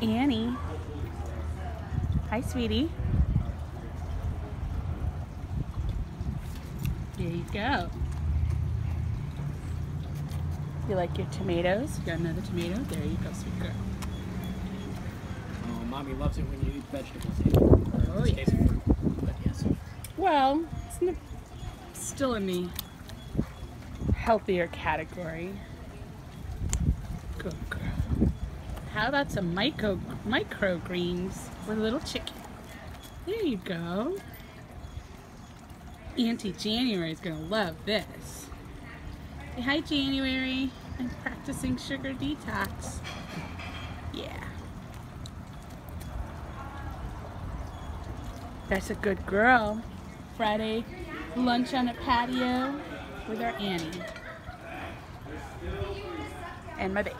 Annie. Hi, sweetie. There you go. You like your tomatoes? You got another tomato? There you go, sweet girl. Oh, mommy loves it when you eat vegetables. Oh, yeah. Fruit, but yes. Well, it's the, still in the healthier category. Good girl. How about some micro microgreens with a little chicken? There you go. Auntie January is gonna love this. Hi, January. I'm practicing sugar detox. Yeah. That's a good girl. Friday lunch on a patio with our Annie. And my baby.